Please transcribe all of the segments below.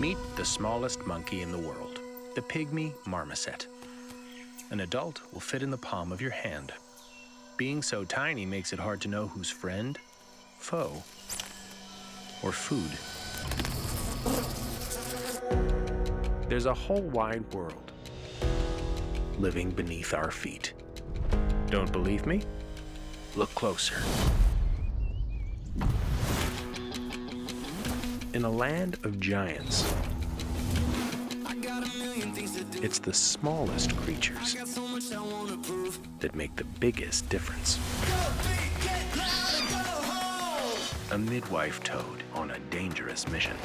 Meet the smallest monkey in the world, the pygmy marmoset. An adult will fit in the palm of your hand. Being so tiny makes it hard to know who's friend, foe, or food. There's a whole wide world living beneath our feet. Don't believe me? Look closer. In a land of giants, it's the smallest creatures that make the biggest difference. A midwife toad on a dangerous mission.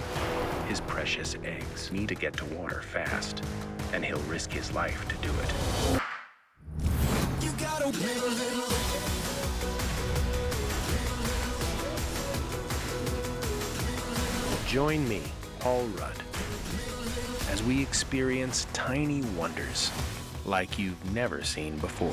His precious eggs need to get to water fast, and he'll risk his life to do it. Join me, Paul Rudd, as we experience tiny wonders like you've never seen before.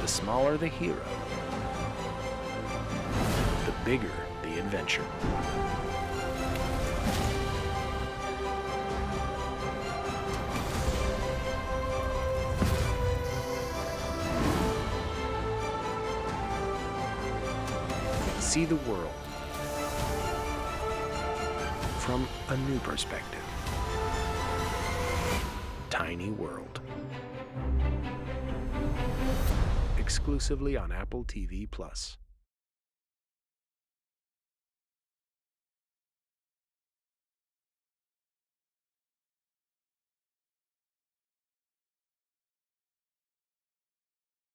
The smaller the hero, bigger the adventure. See the world from a new perspective. Tiny World. Exclusively on Apple TV Plus.